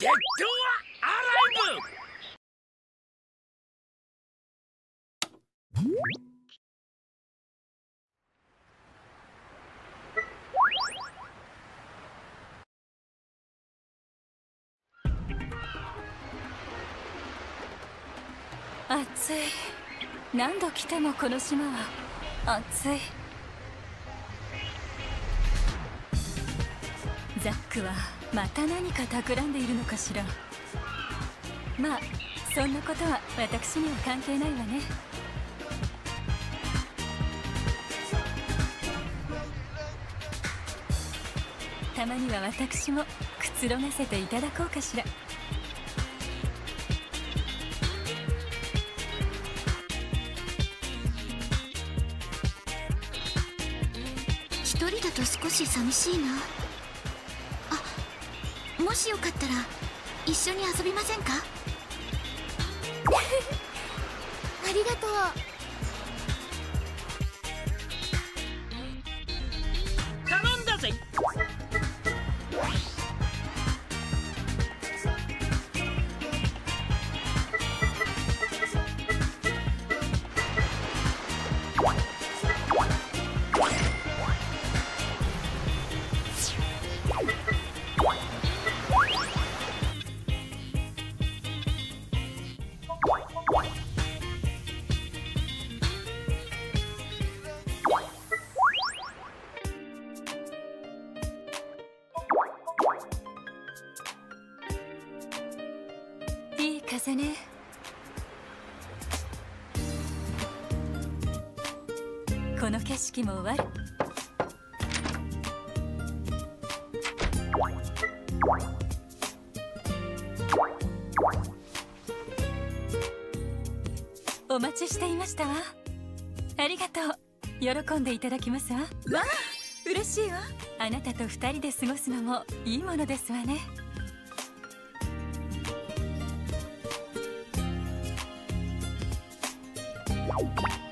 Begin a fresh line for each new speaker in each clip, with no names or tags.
デッドはアライブ
暑い。何度来てもこの島は暑い。ザックはまた何か企んでいるのかしら。まあそんなことは私には関係ないわね。たまには私もくつろがせていただこうかしら。
一人だと少し寂しいな。しよかったら一緒に遊びませんか？ありがとう。
この景色も終わる。お待ちしていましたわ。ありがとう。喜んでいただきますわ。わあ嬉しいわ。あなたと二人で過ごすのもいいものですわね。い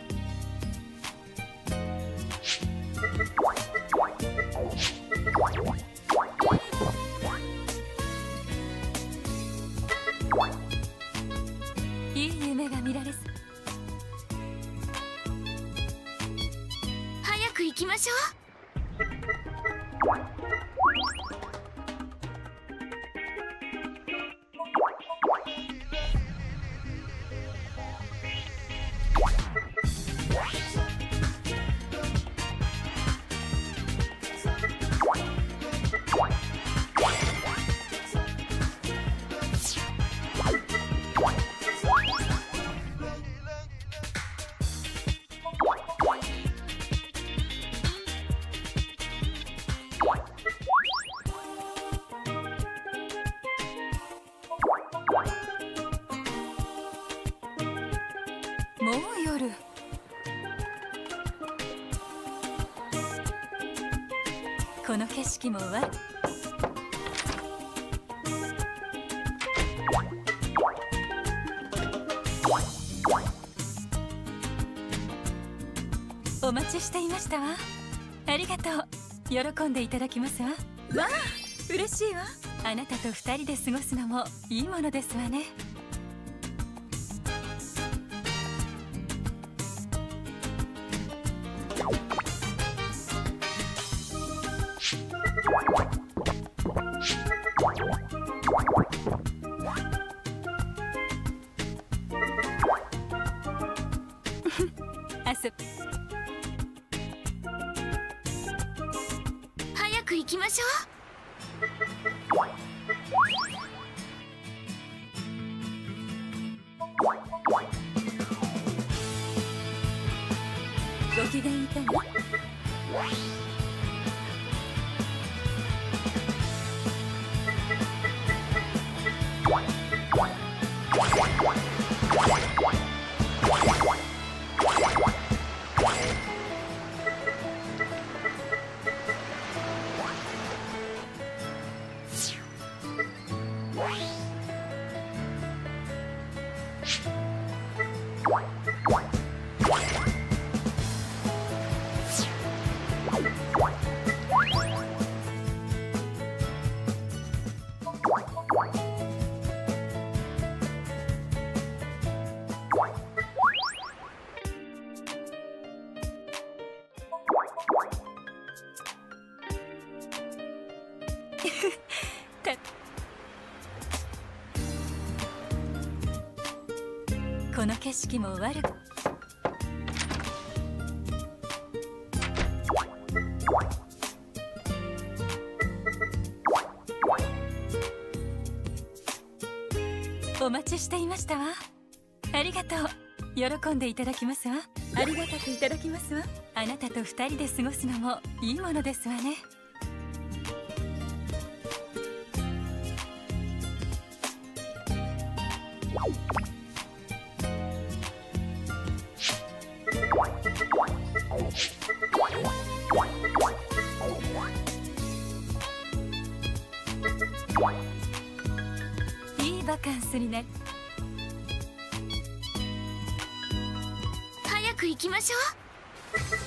景色も終わ。るお待ちしていましたわ。ありがとう。喜んでいただきますわ。わあ嬉しいわ。あなたと二人で過ごすのもいいものですわねご機嫌いかがこの景色も悪く。お待ちしていましたわ。ありがとう。喜んでいただきますわ。ありがたくいただきますわ。あなたと二人で過ごすのもいいものですわねにね。
早く行きましょう。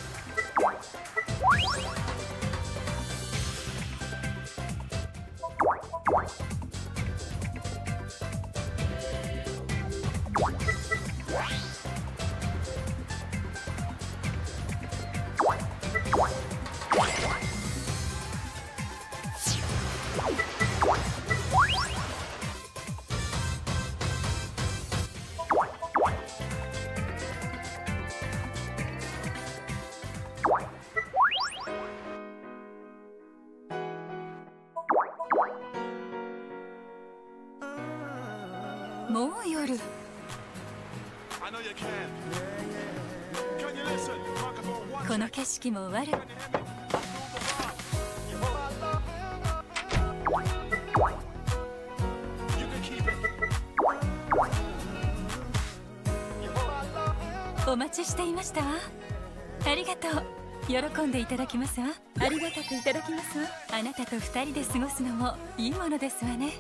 もう夜。この景色も悪。く
you can keep it.
お待ちしていました。わありがとう。喜んでいただきますわ。ありがたくいただきますわ。あなたと二人で過ごすのもいいものですわね。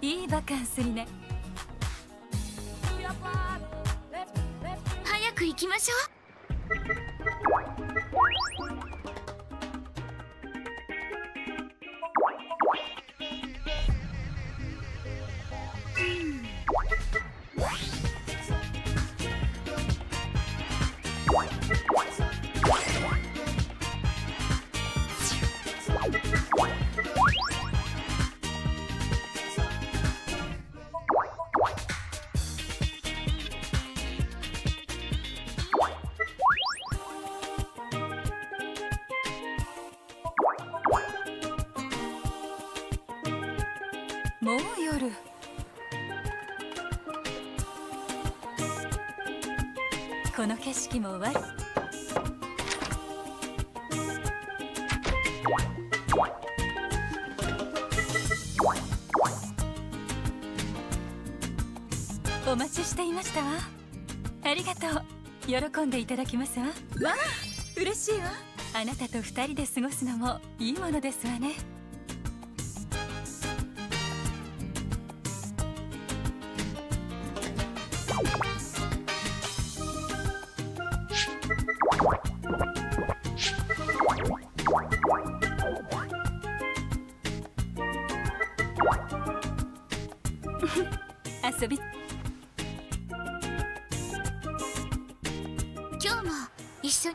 いいバカンスにね。
早く行きましょう。
もう夜。この景色も悪くお待ちしていましたわ。ありがとう。喜んでいただきますわ。わあ嬉しいわ。あなたと二人で過ごすのもいいものですわね 遊び。
今日も一緒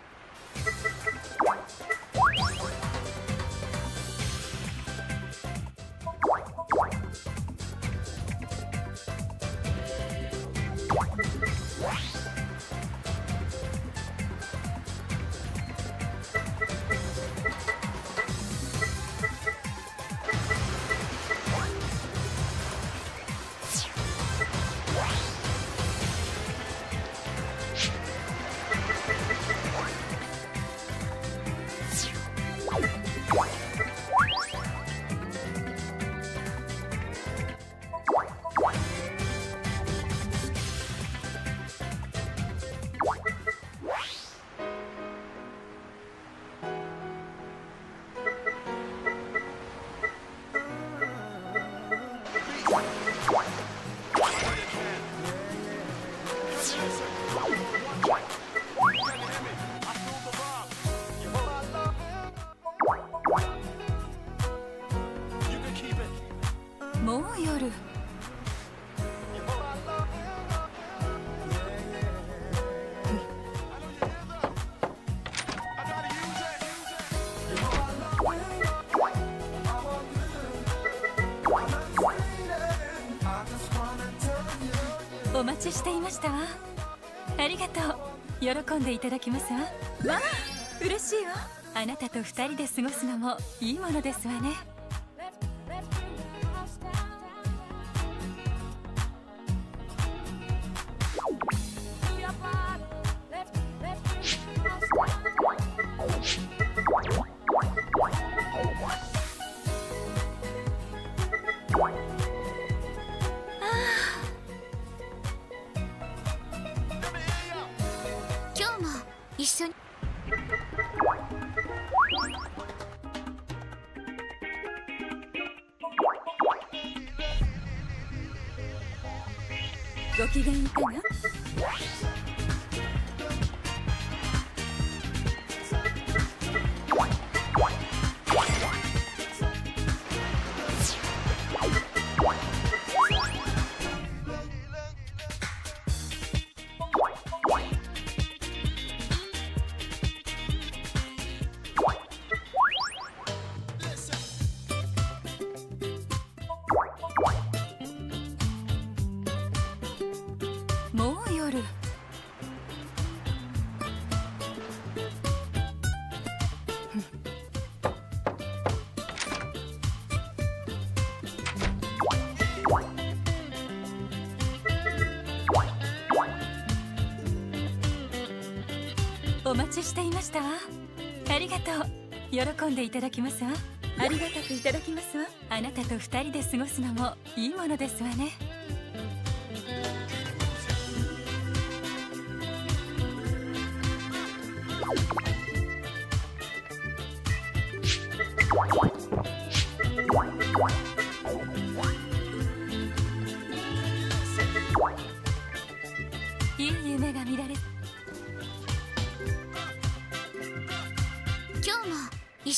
たわ。ありがとう。喜んでいただきますわ。わあ。嬉しいわ。あなたと二人で過ごすのもいいものですわねしていましたわ。ありがとう。喜んでいただきますわ。ありがたくいただきますわ。あなたと二人で過ごすのもいいものですわね。いい夢が見られ
一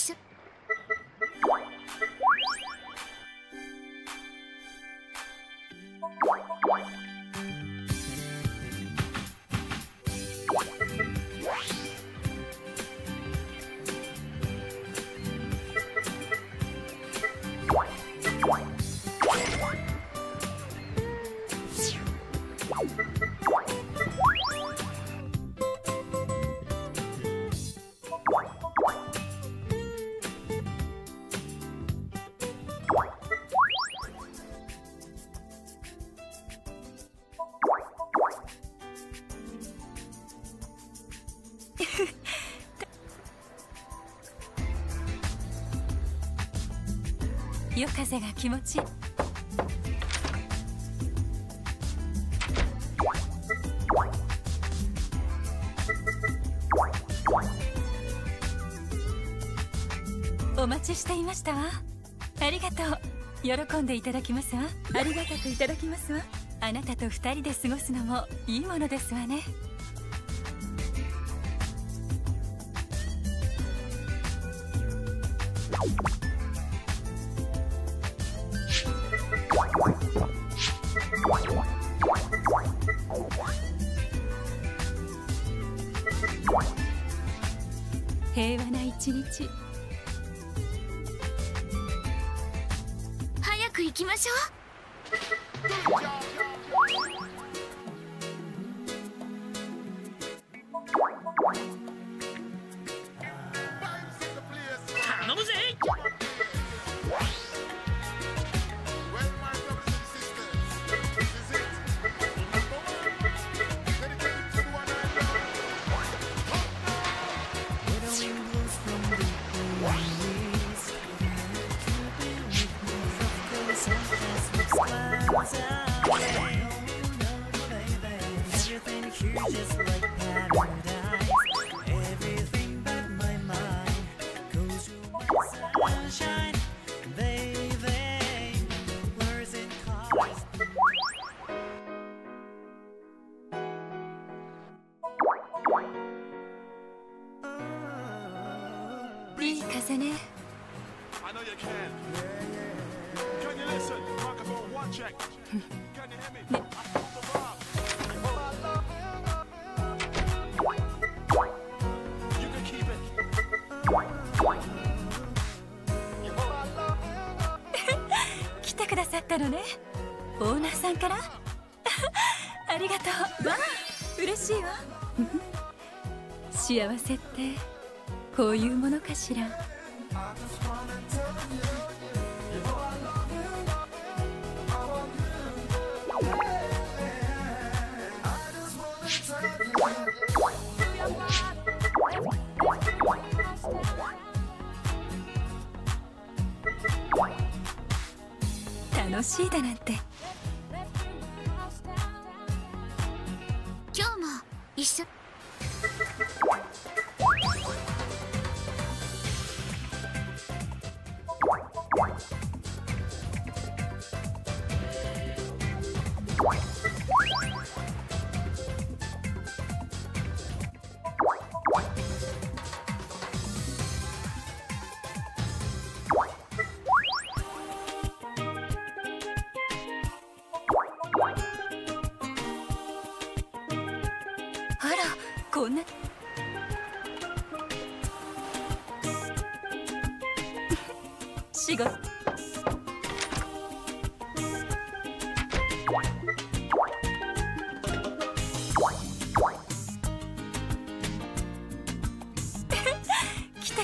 風が気持ちいい。お待ちしていましたわ。ありがとう。喜んでいただきますわ。ありがたくいただきますわ。あなたと二人で過ごすのもいいものですわねし。
早く行きましょう。
Just like
幸せってこういうものかしら？楽しいだなんて。あ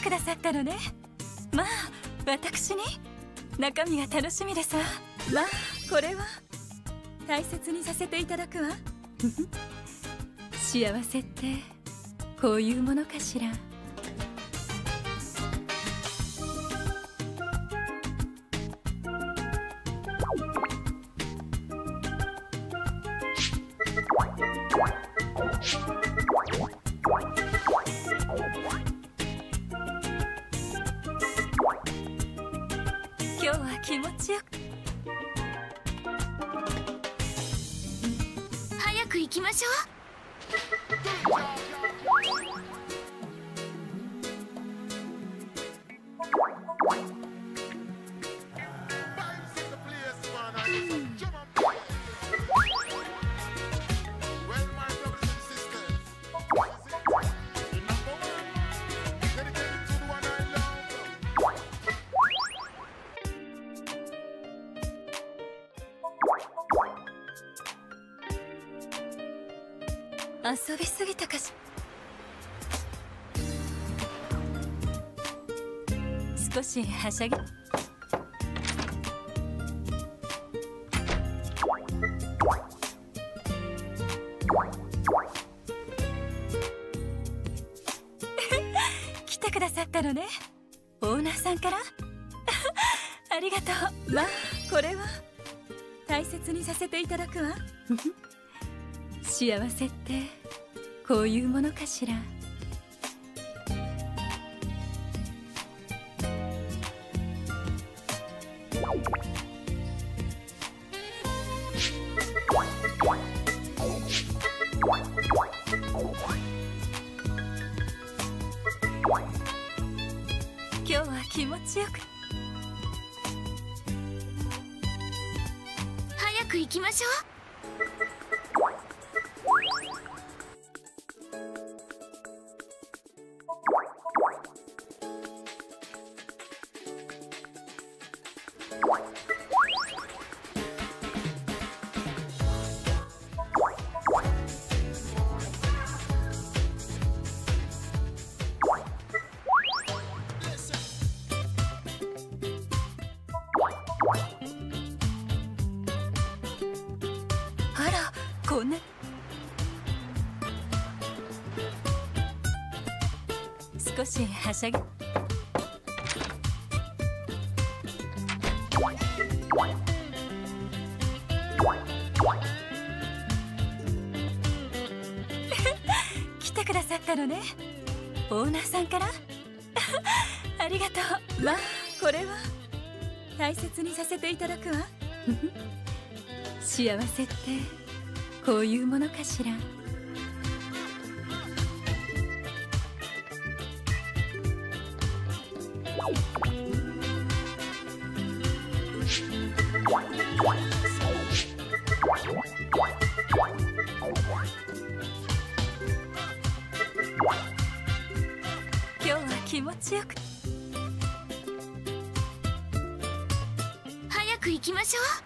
くださったのね。まあ私に？中身が楽しみですわ。まあこれは大切にさせていただくわ。幸せってこういうものかしら。
음. し
はしゃぎ。来てくださったのね。オーナーさんから。ありがとう。まあこれは。大切にさせていただくわ。幸せってこういうものかしら。は
し
ゃぎ来てくださったのね。オーナーさんから。ありがとう。まあこれは大切にさせていただくわ。幸せってこういうものかしら今日は気持ちよく。
早く行きましょう。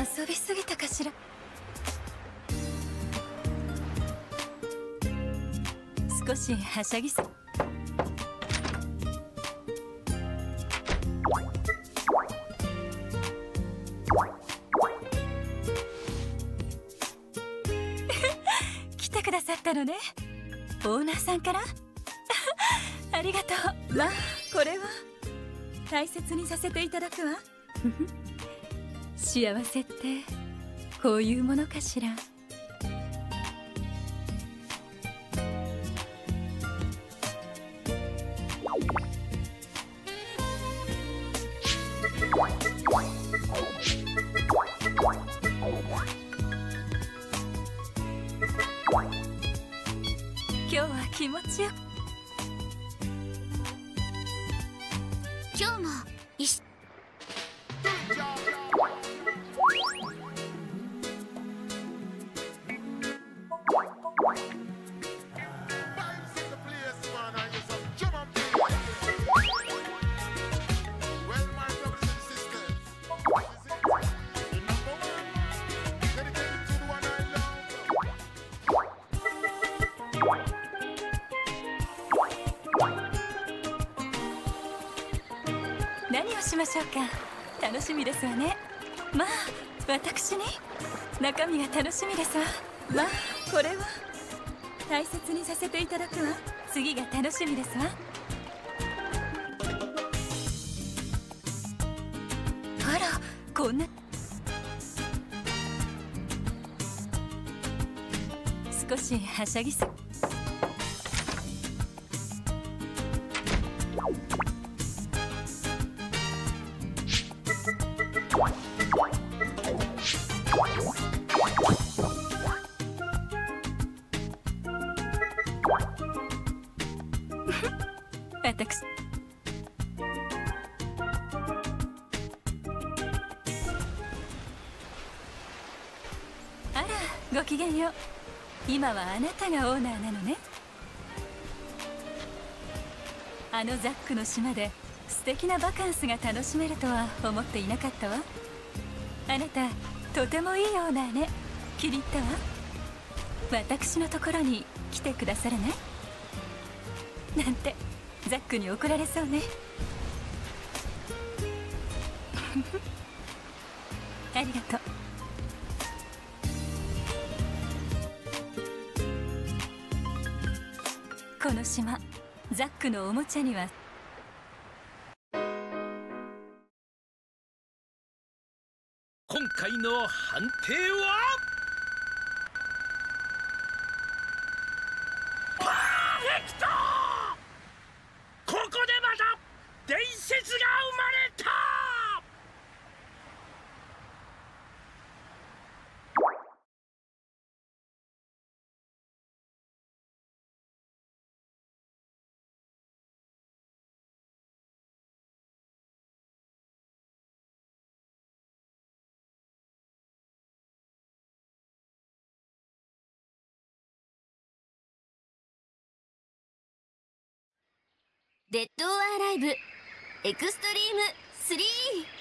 遊びすぎたかしら？少しはしゃぎす来てくださったのね。オーナーさんから。ありがとう。まあこれは。大切にさせていただくわ。幸せってこういうものかしら？今日は気持ちよく。何をしましょうか。楽しみですわね。まあ私に中身が楽しみですわ。まあこれは。大切にさせていただくわ。次が楽しみですわ。あらこんな。少しはしゃぎす。あらごきげんよう。今はあなたがオーナーなのね。あのザックの島で素敵なバカンスが楽しめるとは思っていなかったわ。あなたとてもいいオーナーね。気に入ったわ。私のところに来てくださらないなんてザックに怒られそうね。ありがとう。の島ザックのおもちゃには。
今回の判定はパーフェクトここでまた伝説が生まれた
デッド・オア・アライブ。エクストリーム3